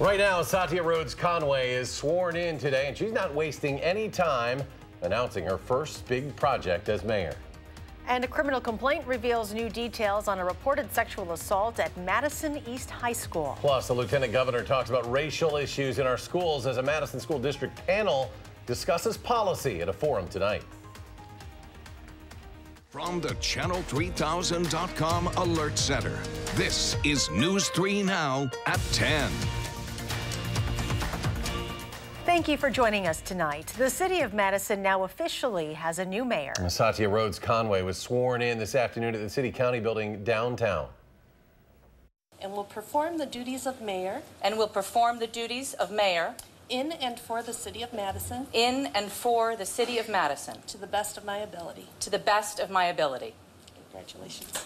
Right now, Satya Rhodes Conway is sworn in today, and she's not wasting any time announcing her first big project as mayor. And a criminal complaint reveals new details on a reported sexual assault at Madison East High School. Plus, the lieutenant governor talks about racial issues in our schools as a Madison School District panel discusses policy at a forum tonight. From the Channel3000.com Alert Center, this is News 3 Now at 10. Thank you for joining us tonight. The city of Madison now officially has a new mayor. Satya Rhodes Conway was sworn in this afternoon at the City County Building downtown. And will perform the duties of mayor and will perform the duties of mayor in and for the city of Madison in and for the city of Madison to the best of my ability. to the best of my ability. Congratulations.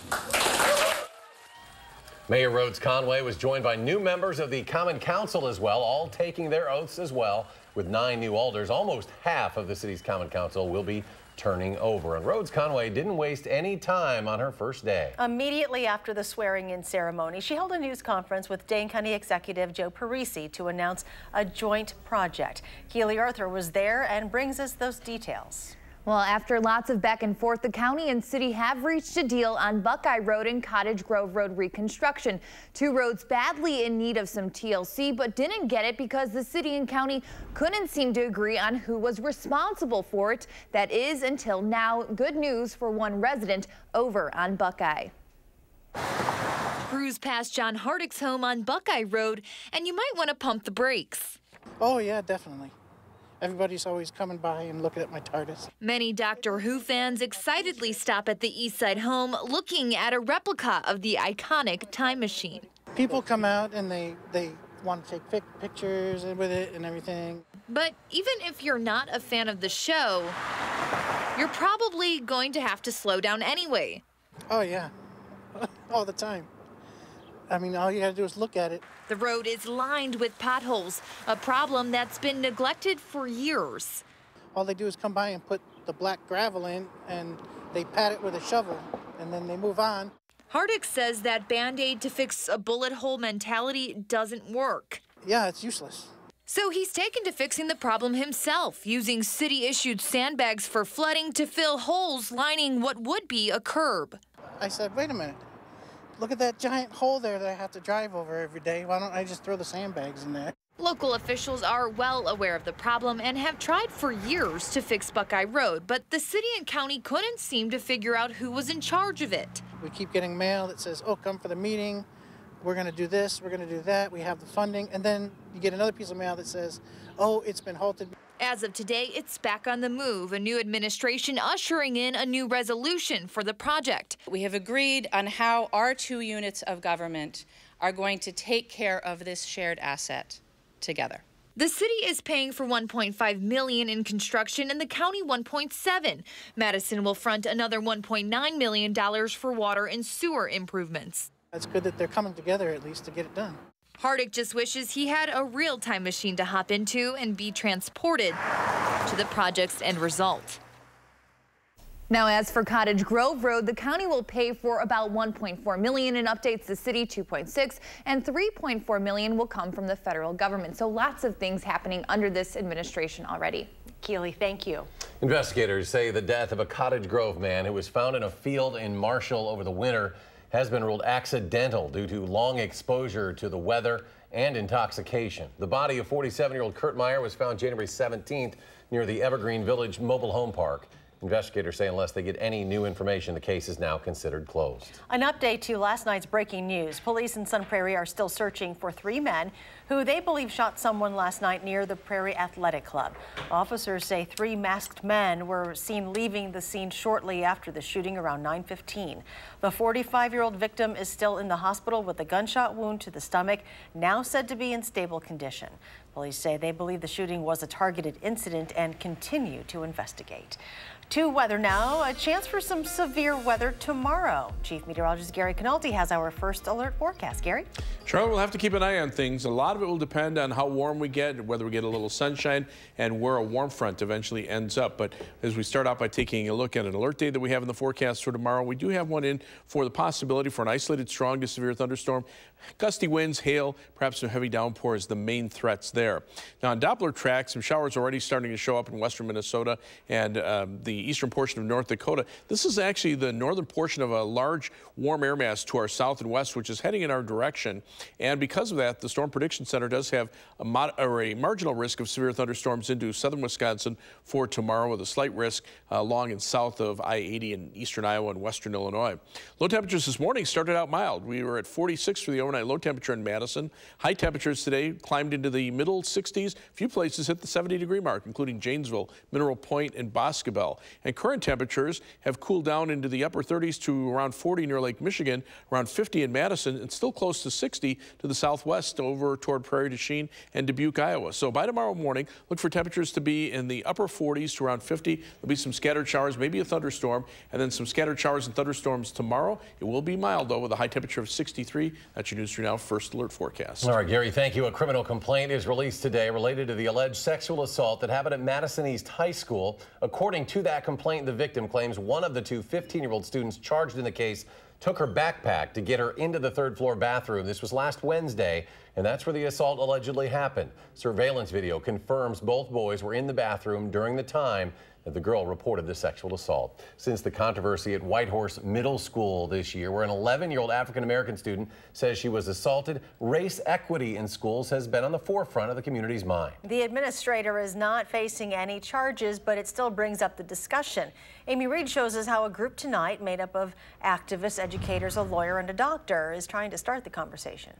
Mayor Rhodes Conway was joined by new members of the Common Council as well, all taking their oaths as well. With nine new alders, almost half of the city's Common Council will be turning over. And Rhodes Conway didn't waste any time on her first day. Immediately after the swearing-in ceremony, she held a news conference with Dane County Executive Joe Parisi to announce a joint project. Keely Arthur was there and brings us those details. Well, after lots of back and forth, the county and city have reached a deal on Buckeye Road and Cottage Grove Road reconstruction. Two roads badly in need of some TLC, but didn't get it because the city and county couldn't seem to agree on who was responsible for it. That is until now. Good news for one resident over on Buckeye. Cruise past John Hardick's home on Buckeye Road, and you might want to pump the brakes. Oh, yeah, definitely. Everybody's always coming by and looking at my TARDIS. Many Doctor Who fans excitedly stop at the East Side home looking at a replica of the iconic time machine. People come out and they, they want to take pic- pictures with it and everything. But even if you're not a fan of the show, you're probably going to have to slow down anyway. Oh, yeah, all the time. I mean, all you gotta do is look at it. The road is lined with potholes, a problem that's been neglected for years. All they do is come by and put the black gravel in and they pat it with a shovel and then they move on. Hardick says that band aid to fix a bullet hole mentality doesn't work. Yeah, it's useless. So he's taken to fixing the problem himself, using city issued sandbags for flooding to fill holes lining what would be a curb. I said, wait a minute. Look at that giant hole there that I have to drive over every day. Why don't I just throw the sandbags in there? Local officials are well aware of the problem and have tried for years to fix Buckeye Road, but the city and county couldn't seem to figure out who was in charge of it. We keep getting mail that says, oh, come for the meeting. We're going to do this. We're going to do that. We have the funding. And then you get another piece of mail that says, oh, it's been halted. As of today, it's back on the move, a new administration ushering in a new resolution for the project. We have agreed on how our two units of government are going to take care of this shared asset together. The city is paying for 1.5 million in construction and the county 1.7. Madison will front another 1.9 million dollars for water and sewer improvements. It's good that they're coming together at least to get it done. Hardick just wishes he had a real time machine to hop into and be transported to the project's end result. Now, as for Cottage Grove Road, the county will pay for about 1.4 million in updates, the city 2.6, and 3.4 million will come from the federal government. So lots of things happening under this administration already. Keely, thank you. Investigators say the death of a Cottage Grove man who was found in a field in Marshall over the winter has been ruled accidental due to long exposure to the weather and intoxication. The body of 47-year-old Kurt Meyer was found January 17th near the Evergreen Village Mobile Home Park. Investigators say unless they get any new information, the case is now considered closed. An update to last night's breaking news. Police in Sun Prairie are still searching for three men who they believe shot someone last night near the Prairie Athletic Club. Officers say three masked men were seen leaving the scene shortly after the shooting around 9:15. The 45-year-old victim is still in the hospital with a gunshot wound to the stomach, now said to be in stable condition. Police say they believe the shooting was a targeted incident and continue to investigate. To weather now, a chance for some severe weather tomorrow. Chief Meteorologist Gary Cannalte has our first alert forecast. Gary? Charlotte will have to keep an eye on things. A lot of it will depend on how warm we get, whether we get a little sunshine, and where a warm front eventually ends up. But as we start out by taking a look at an alert day that we have in the forecast for tomorrow, we do have one in for the possibility for an isolated strong to severe thunderstorm. Gusty winds, hail, perhaps some heavy downpours, the main threats there. Now on Doppler track, some showers already starting to show up in western Minnesota and um, the eastern portion of North Dakota. This is actually the northern portion of a large warm air mass to our south and west, which is heading in our direction. And because of that, the Storm Prediction Center does have a, a marginal risk of severe thunderstorms into southern Wisconsin for tomorrow with a slight risk uh, along and south of I-80 in eastern Iowa and western Illinois. Low temperatures this morning started out mild. We were at 46 for the overnight low temperature in Madison. High temperatures today climbed into the middle 60s. A few places hit the 70 degree mark, including Janesville, Mineral Point, and Boscobel. And current temperatures have cooled down into the upper 30s to around 40 near Lake Michigan, around 50 in Madison, and still close to 60 to the southwest over toward Prairie du Chien and Dubuque, Iowa. So by tomorrow morning, look for temperatures to be in the upper 40s to around 50. There'll be some scattered showers, maybe a thunderstorm, and then some scattered showers and thunderstorms tomorrow. It will be mild, though, with a high temperature of 63. That's your News 3 Now First Alert forecast. All right, Gary, thank you. A criminal complaint is released today related to the alleged sexual assault that happened at Madison East High School. According to that complaint, the victim claims one of the two 15-year-old students charged in the case took her backpack to get her into the third floor bathroom. This was last Wednesday, and that's where the assault allegedly happened. Surveillance video confirms both boys were in the bathroom during the time that the girl reported the sexual assault. Since the controversy at Whitehorse Middle School this year, where an 11-year-old African-American student says she was assaulted, race equity in schools has been on the forefront of the community's mind. The administrator is not facing any charges, but it still brings up the discussion. Amy Reed shows us how a group tonight made up of activists, educators, a lawyer, and a doctor is trying to start the conversation.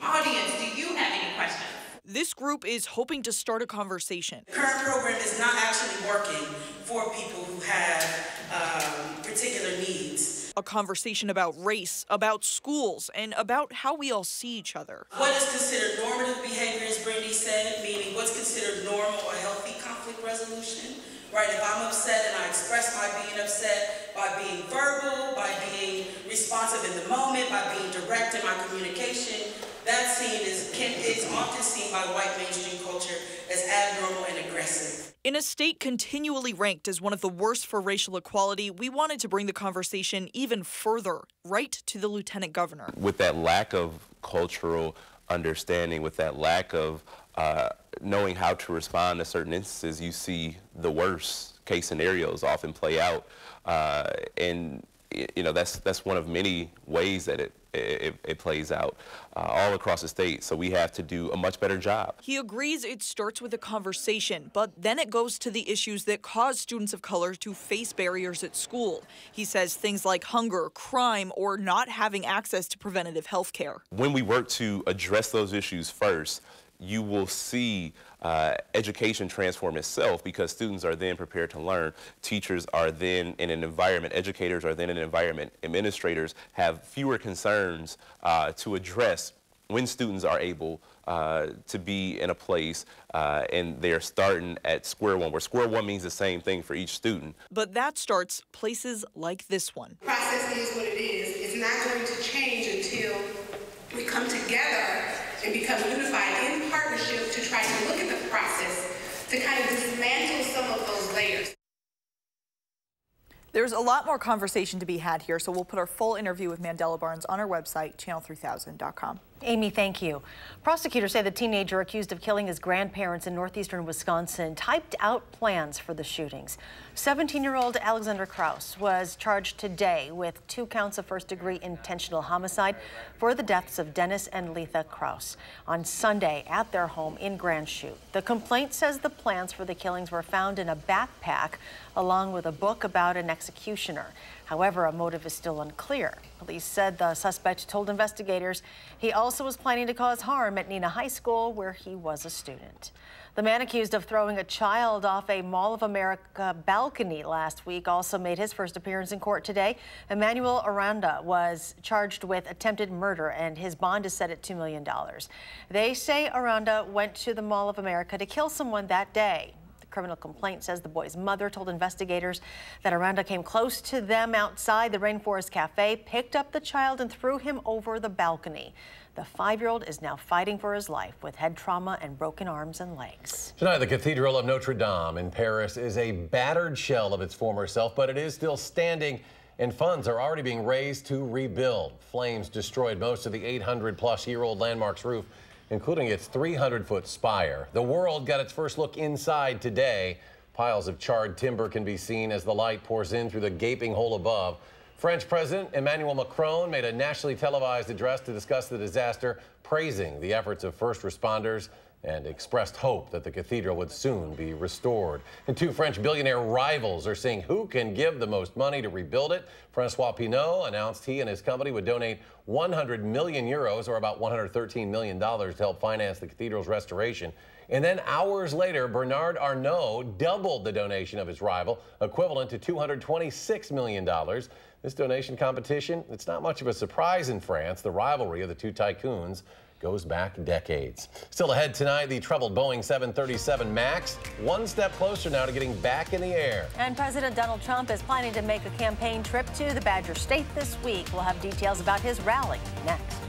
Audience, do you have any questions? This group is hoping to start a conversation. The current program is not actually working for people who have um, particular needs. A conversation about race, about schools, and about how we all see each other. What is considered normative behavior, as Brandy said, meaning what's considered normal or healthy conflict resolution? Right, if I'm upset and I express my being upset by being verbal, by being responsive in the moment, by being direct in my communication, that scene is, can, is often seen by white mainstream culture as abnormal and aggressive. In a state continually ranked as one of the worst for racial equality, we wanted to bring the conversation even further, right to the lieutenant governor. With that lack of cultural understanding, with that lack of uh, knowing how to respond to certain instances, you see the worst case scenarios often play out. Uh, and you know that's that's one of many ways that it it, it plays out uh, all across the state. So we have to do a much better job. He agrees it starts with a conversation, but then it goes to the issues that cause students of color to face barriers at school. He says things like hunger, crime, or not having access to preventative health care. When we work to address those issues first, you will see uh, education transform itself because students are then prepared to learn. Teachers are then in an environment, educators are then in an environment, administrators have fewer concerns uh, to address when students are able uh, to be in a place uh, and they're starting at square one, where square one means the same thing for each student. But that starts places like this one. Process is what it is. It's not going to change until we come together and become unified in partnership to try to look at the process to kind of dismantle some of those layers. There's a lot more conversation to be had here, so we'll put our full interview with Mandela Barnes on our website, channel3000.com. Amy, thank you. Prosecutors say the teenager accused of killing his grandparents in northeastern Wisconsin typed out plans for the shootings. 17-year-old Alexander Kraus was charged today with two counts of first-degree intentional homicide for the deaths of Dennis and Letha Kraus on Sunday at their home in Grand Chute. The complaint says the plans for the killings were found in a backpack along with a book about an executioner. However, a motive is still unclear. Police said the suspect told investigators he also was planning to cause harm at Neenah High School, where he was a student. The man accused of throwing a child off a Mall of America balcony last week also made his first appearance in court today. Emmanuel Aranda was charged with attempted murder and his bond is set at $2 million. They say Aranda went to the Mall of America to kill someone that day. Criminal complaint says the boy's mother told investigators that Aranda came close to them outside the Rainforest Cafe, picked up the child, and threw him over the balcony. The five-year-old is now fighting for his life with head trauma and broken arms and legs. Tonight, the Cathedral of Notre Dame in Paris is a battered shell of its former self, but it is still standing and funds are already being raised to rebuild. Flames destroyed most of the 800 plus year old landmark's roof, including its 300 foot spire. The world got its first look inside today. Piles of charred timber can be seen as the light pours in through the gaping hole above. French President Emmanuel Macron made a nationally televised address to discuss the disaster, praising the efforts of first responders and expressed hope that the cathedral would soon be restored. And two French billionaire rivals are seeing who can give the most money to rebuild it. Francois Pinault announced he and his company would donate 100 million euros, or about $113 million, to help finance the cathedral's restoration. And then hours later, Bernard Arnault doubled the donation of his rival, equivalent to $226 million. This donation competition, it's not much of a surprise in France. The rivalry of the two tycoons goes back decades. Still ahead tonight, the troubled Boeing 737 MAX, one step closer now to getting back in the air. And President Donald Trump is planning to make a campaign trip to the Badger State this week. We'll have details about his rally next.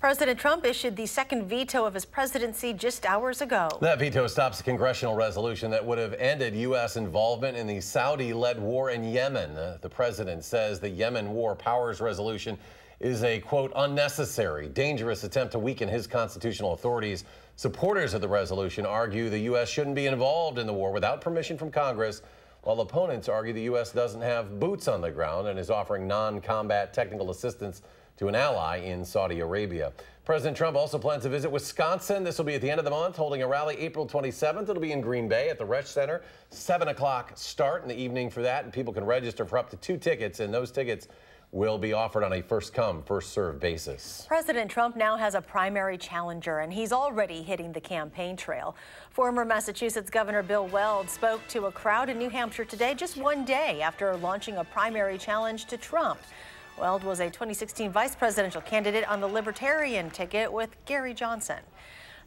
President Trump issued the second veto of his presidency just hours ago. That veto stops a congressional resolution that would have ended U.S. involvement in the Saudi-led war in Yemen. Uh, the president says the Yemen War Powers Resolution is a, quote, unnecessary, dangerous attempt to weaken his constitutional authorities. Supporters of the resolution argue the U.S. shouldn't be involved in the war without permission from Congress, while opponents argue the U.S. doesn't have boots on the ground and is offering non-combat technical assistance to an ally in Saudi Arabia. President Trump also plans to visit Wisconsin. This will be at the end of the month, holding a rally April 27th. It'll be in Green Bay at the Resch Center. 7 o'clock start in the evening for that, and people can register for up to two tickets, and those tickets will be offered on a first come, first served basis. President Trump now has a primary challenger, and he's already hitting the campaign trail. Former Massachusetts Governor Bill Weld spoke to a crowd in New Hampshire today, just one day after launching a primary challenge to Trump. Weld was a 2016 vice presidential candidate on the Libertarian ticket with Gary Johnson.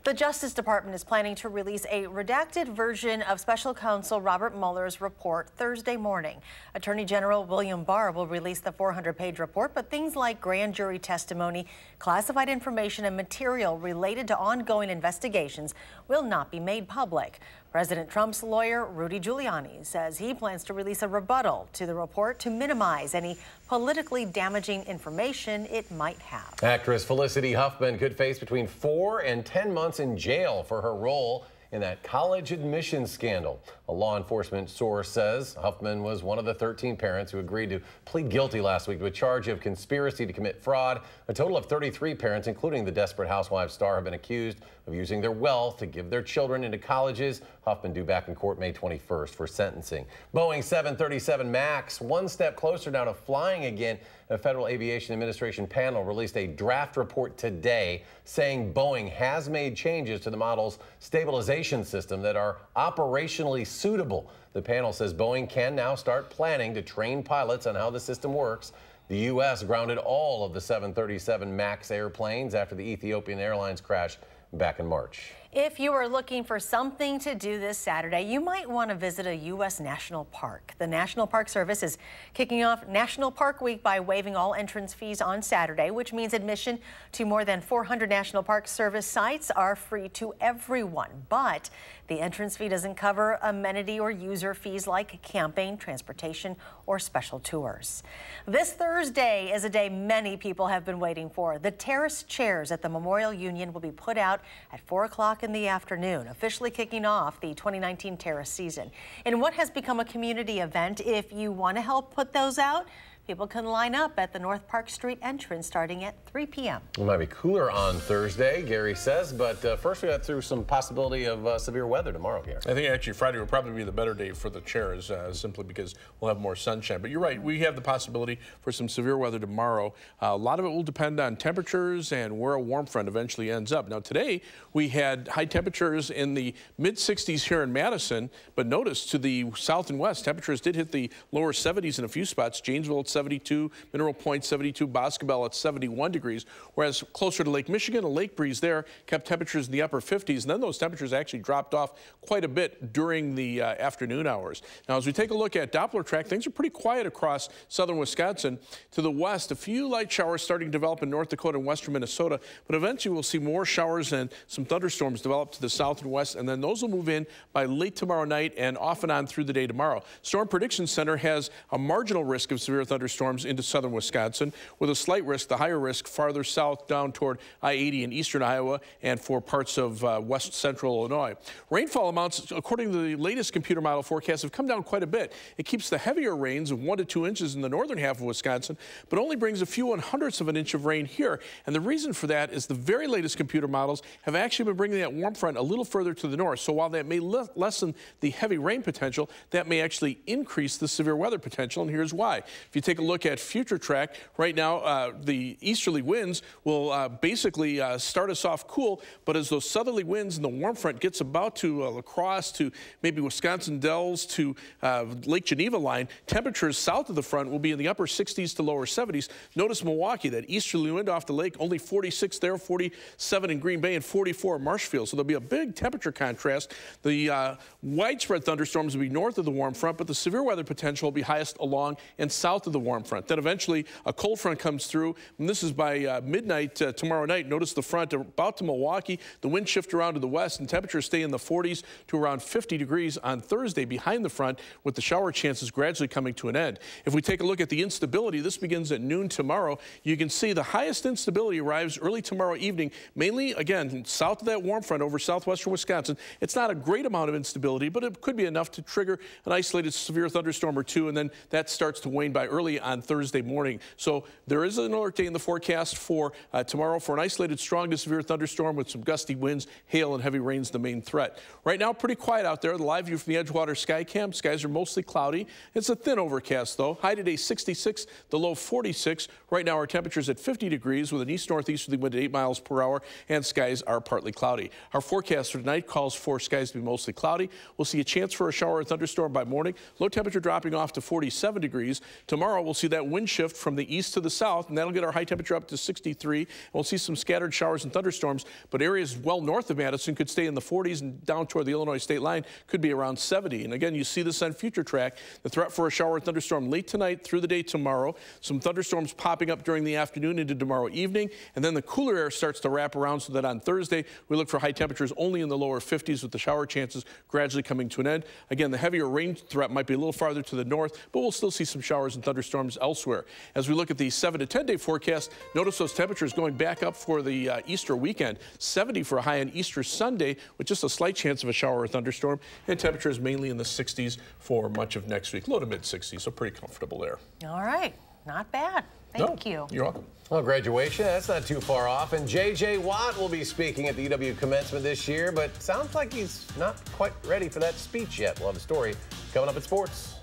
The Justice Department is planning to release a redacted version of special counsel Robert Mueller's report Thursday morning. Attorney General William Barr will release the 400 page report, but things like grand jury testimony, classified information, and material related to ongoing investigations will not be made public. President Trump's lawyer, Rudy Giuliani, says he plans to release a rebuttal to the report to minimize any politically damaging information it might have. Actress Felicity Huffman could face between four and 10 months in jail for her role in that college admissions scandal. A law enforcement source says Huffman was one of the 13 parents who agreed to plead guilty last week to a charge of conspiracy to commit fraud. A total of 33 parents, including the Desperate Housewives star, have been accused of using their wealth to give their children into colleges. Huffman due back in court May 21st for sentencing. Boeing 737 MAX, one step closer now to flying again. A Federal Aviation Administration panel released a draft report today saying Boeing has made changes to the model's stabilization system that are operationally suitable. The panel says Boeing can now start planning to train pilots on how the system works. The U.S. grounded all of the 737 MAX airplanes after the Ethiopian Airlines crash back in March. If you are looking for something to do this Saturday, you might want to visit a U.S. national park. The National Park Service is kicking off National Park Week by waiving all entrance fees on Saturday, which means admission to more than 400 National Park Service sites are free to everyone. But the entrance fee doesn't cover amenity or user fees like camping, transportation, or special tours. This Thursday is a day many people have been waiting for. The terrace chairs at the Memorial Union will be put out at 4 o'clock in the afternoon, officially kicking off the 2019 terrace season. In what has become a community event, if you want to help put those out, People can line up at the North Park Street entrance starting at 3 p.m. It might be cooler on Thursday, Gary says, but uh, first we got through some possibility of uh, severe weather tomorrow, Gary. I think actually Friday will probably be the better day for the chairs, uh, simply because we'll have more sunshine. But you're right, we have the possibility for some severe weather tomorrow. Uh, a lot of it will depend on temperatures and where a warm front eventually ends up. Now today we had high temperatures in the mid 60s here in Madison, but notice to the south and west, temperatures did hit the lower 70s in a few spots. Janesville 72, Mineral Point 72, Boscobel at 71 degrees, whereas closer to Lake Michigan, a lake breeze there kept temperatures in the upper 50s, and then those temperatures actually dropped off quite a bit during the uh, afternoon hours. Now, as we take a look at Doppler track, things are pretty quiet across southern Wisconsin. To the west, a few light showers starting to develop in North Dakota and western Minnesota, but eventually we'll see more showers and some thunderstorms develop to the south and west, and then those will move in by late tomorrow night and off and on through the day tomorrow. Storm Prediction Center has a marginal risk of severe thunderstorms thunderstorms into southern Wisconsin with a slight risk, the higher risk, farther south down toward I-80 in eastern Iowa and for parts of uh, west central Illinois. Rainfall amounts, according to the latest computer model forecast, have come down quite a bit. It keeps the heavier rains of one to two inches in the northern half of Wisconsin, but only brings a few one hundredths of an inch of rain here. And the reason for that is the very latest computer models have actually been bringing that warm front a little further to the north. So while that may le lessen the heavy rain potential, that may actually increase the severe weather potential. And here's why. If you take take a look at future track, right now uh, the easterly winds will uh, basically uh, start us off cool, but as those southerly winds and the warm front gets about to uh, La Crosse to maybe Wisconsin Dells to uh, Lake Geneva line, temperatures south of the front will be in the upper 60s to lower 70s. Notice Milwaukee, that easterly wind off the lake, only 46 there, 47 in Green Bay, and 44 in Marshfield. So there'll be a big temperature contrast. The uh, widespread thunderstorms will be north of the warm front, but the severe weather potential will be highest along and south of the warm front. Then eventually a cold front comes through, and this is by uh, midnight uh, tomorrow night. Notice the front about to Milwaukee. The wind shift around to the west, and temperatures stay in the 40s to around 50 degrees on Thursday behind the front, with the shower chances gradually coming to an end. If we take a look at the instability, this begins at noon tomorrow. You can see the highest instability arrives early tomorrow evening, mainly, again, south of that warm front over southwestern Wisconsin. It's not a great amount of instability, but it could be enough to trigger an isolated severe thunderstorm or two, and then that starts to wane by early early on Thursday morning. So there is an alert day in the forecast for uh, tomorrow for an isolated strong to severe thunderstorm with some gusty winds, hail, and heavy rains the main threat. Right now, pretty quiet out there. The live view from the Edgewater Sky Skycam. Skies are mostly cloudy. It's a thin overcast, though. High today 66, the low 46. Right now, our temperature is at 50 degrees with an east northeasterly wind at 8 miles per hour, and skies are partly cloudy. Our forecast for tonight calls for skies to be mostly cloudy. We'll see a chance for a shower or thunderstorm by morning. Low temperature dropping off to 47 degrees. Tomorrow, we'll see that wind shift from the east to the south, and that'll get our high temperature up to 63. We'll see some scattered showers and thunderstorms, but areas well north of Madison could stay in the 40s and down toward the Illinois state line could be around 70. And again, you see this on future track. The threat for a shower or thunderstorm late tonight through the day tomorrow. Some thunderstorms popping up during the afternoon into tomorrow evening. And then the cooler air starts to wrap around so that on Thursday, we look for high temperatures only in the lower 50s with the shower chances gradually coming to an end. Again, the heavier rain threat might be a little farther to the north, but we'll still see some showers and thunderstorms elsewhere. As we look at the 7 to 10 day forecast, notice those temperatures going back up for the uh, Easter weekend. 70 for a high on Easter Sunday with just a slight chance of a shower or thunderstorm, and temperatures mainly in the 60s for much of next week. Low to mid 60s, so pretty comfortable there. All right. Not bad. Thank no, you. You're welcome. Well, graduation, that's not too far off. And J.J. Watt will be speaking at the UW commencement this year, but sounds like he's not quite ready for that speech yet. We'll have a story coming up at sports.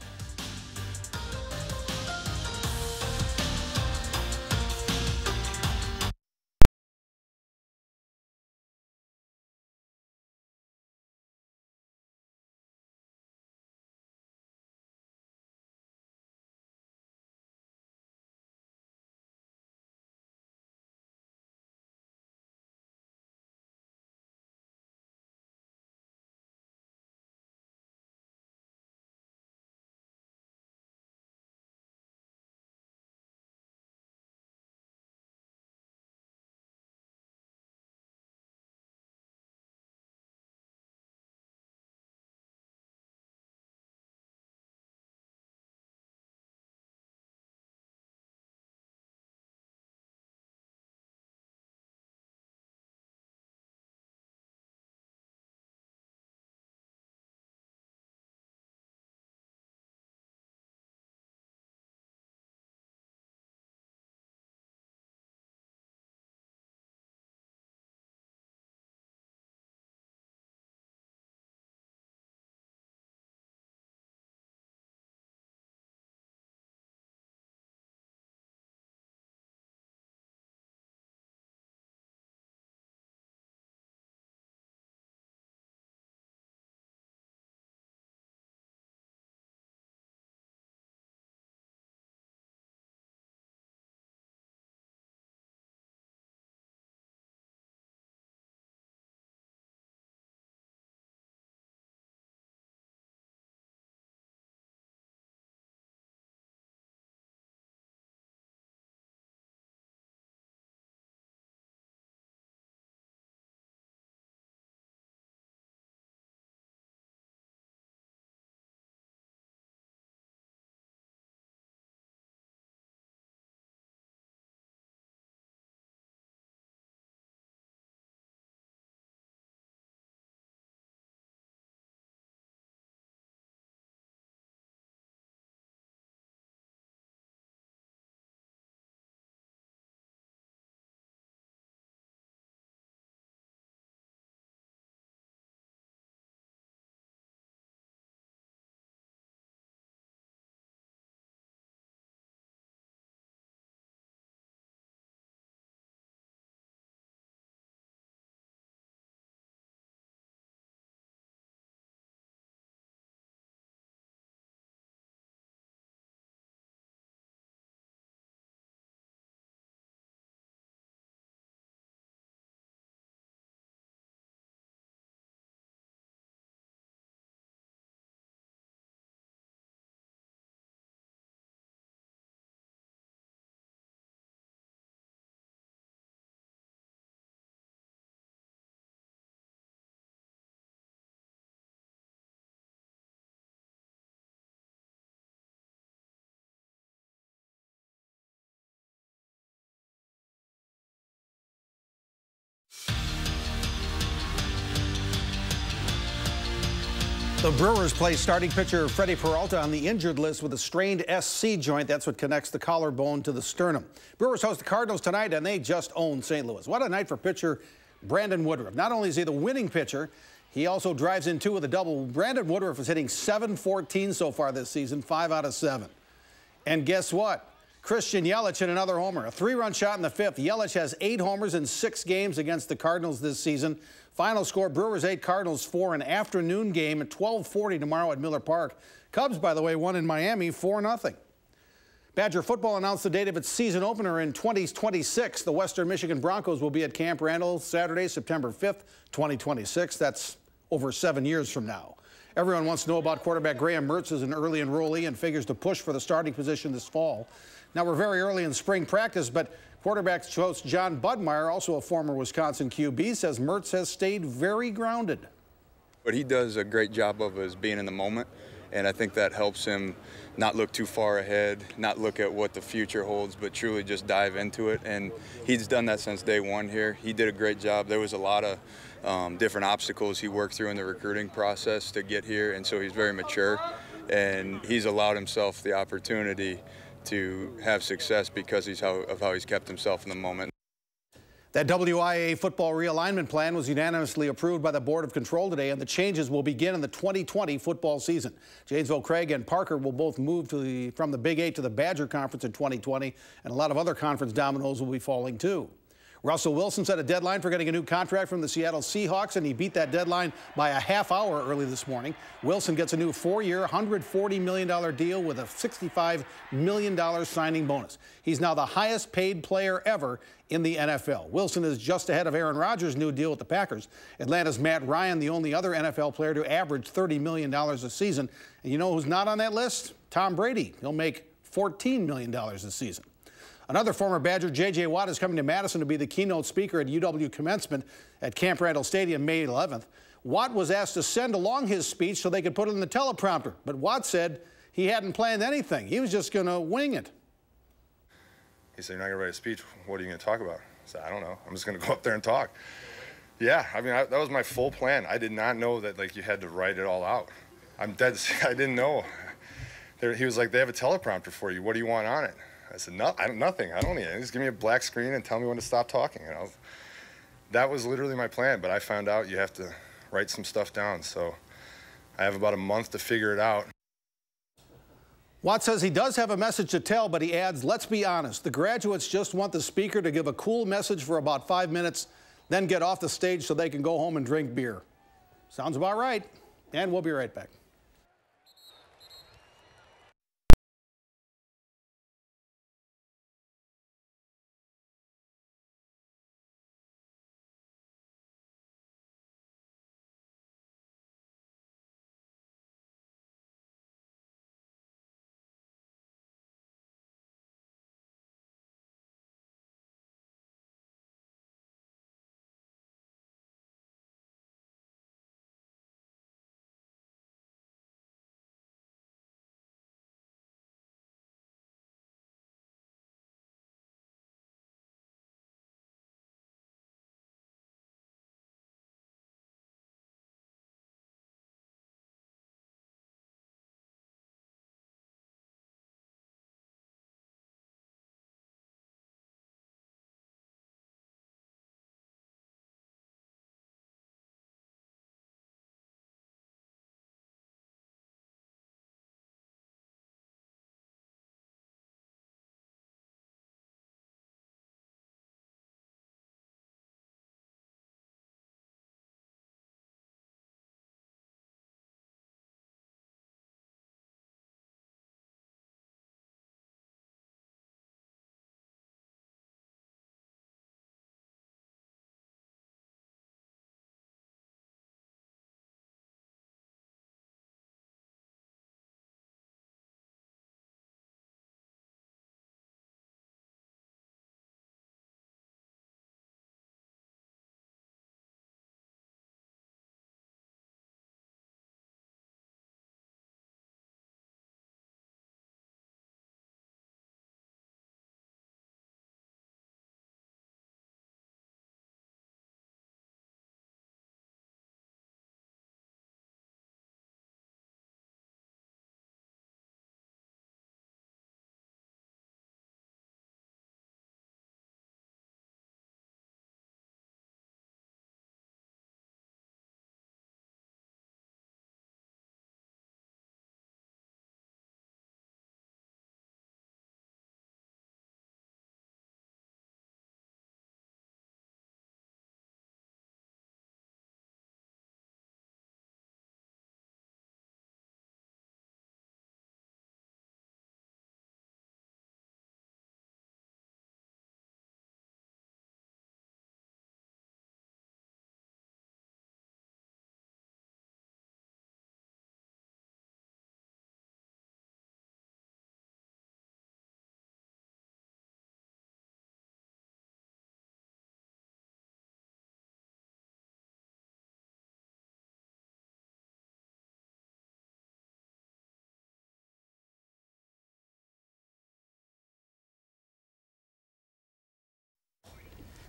The Brewers play starting pitcher Freddie Peralta on the injured list with a strained SC joint. That's what connects the collarbone to the sternum. Brewers host the Cardinals tonight, and they just own St. Louis. What a night for pitcher Brandon Woodruff. Not only is he the winning pitcher, he also drives in two with a double. Brandon Woodruff is hitting 714 so far this season, five out of seven. And guess what? Christian Yelich hit another homer, a three-run shot in the fifth. Yelich has eight homers in six games against the Cardinals this season. Final score, Brewers 8, Cardinals 4, an afternoon game at 1240 tomorrow at Miller Park. Cubs, by the way, won in Miami 4-0. Badger football announced the date of its season opener in 2026. The Western Michigan Broncos will be at Camp Randall Saturday, September 5th, 2026. That's over seven years from now. Everyone wants to know about quarterback Graham Mertz as an early enrollee and figures to push for the starting position this fall. Now, we're very early in spring practice, but Quarterbacks coach Jon Budmayr, also a former Wisconsin QB, says Mertz has stayed very grounded. But he does a great job of is being in the moment, and I think that helps him not look too far ahead, not look at what the future holds, but truly just dive into it. And he's done that since day one here. He did a great job. There was a lot of um, different obstacles he worked through in the recruiting process to get here, and so he's very mature, and he's allowed himself the opportunity to have success because he's how, of how he's kept himself in the moment. That WIAA football realignment plan was unanimously approved by the Board of Control today, and the changes will begin in the 2020 football season. Janesville Craig and Parker will both move the, from the Big Eight to the Badger Conference in 2020, and a lot of other conference dominoes will be falling too. Russell Wilson set a deadline for getting a new contract from the Seattle Seahawks, and he beat that deadline by a half hour early this morning. Wilson gets a new four-year, $140 million deal with a $65 million signing bonus. He's now the highest paid player ever in the NFL. Wilson is just ahead of Aaron Rodgers' new deal with the Packers. Atlanta's Matt Ryan, the only other NFL player to average $30 million a season. And you know who's not on that list? Tom Brady. He'll make $14 million this season. Another former Badger, J.J. Watt, is coming to Madison to be the keynote speaker at UW commencement at Camp Randall Stadium May 11th. Watt was asked to send along his speech so they could put it in the teleprompter, but Watt said he hadn't planned anything. He was just going to wing it. He said, You're not going to write a speech. What are you going to talk about? I said, I don't know. I'm just going to go up there and talk. Yeah, I mean, I, that was my full plan. I did not know that, like, you had to write it all out. I'm dead. I didn't know. There, he was like, They have a teleprompter for you. What do you want on it? I said, no, I nothing. I don't need it. Just give me a black screen and tell me when to stop talking. You know, that was literally my plan. But I found out you have to write some stuff down. So I have about a month to figure it out. Watt says he does have a message to tell, but he adds, let's be honest. The graduates just want the speaker to give a cool message for about five minutes, then get off the stage so they can go home and drink beer. Sounds about right. And we'll be right back.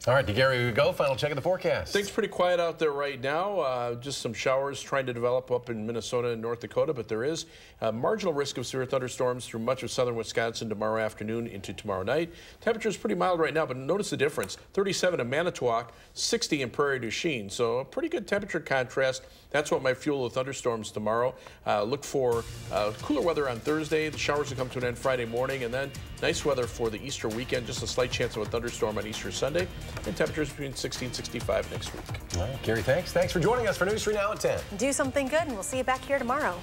All right, to Gary we go. Final check of the forecast. Things pretty quiet out there right now. Uh, just some showers trying to develop up in Minnesota and North Dakota, but there is a marginal risk of severe thunderstorms through much of southern Wisconsin tomorrow afternoon into tomorrow night. Temperature is pretty mild right now, but notice the difference. 37 in Manitowoc, 60 in Prairie du Chien. So a pretty good temperature contrast. That's what might fuel the thunderstorms tomorrow. Uh, look for uh, cooler weather on Thursday. The showers will come to an end Friday morning, and then nice weather for the Easter weekend. Just a slight chance of a thunderstorm on Easter Sunday and temperatures between 60 and 65 next week. All right, Gary, thanks. Thanks for joining us for News 3 Now at 10. Do something good, and we'll see you back here tomorrow.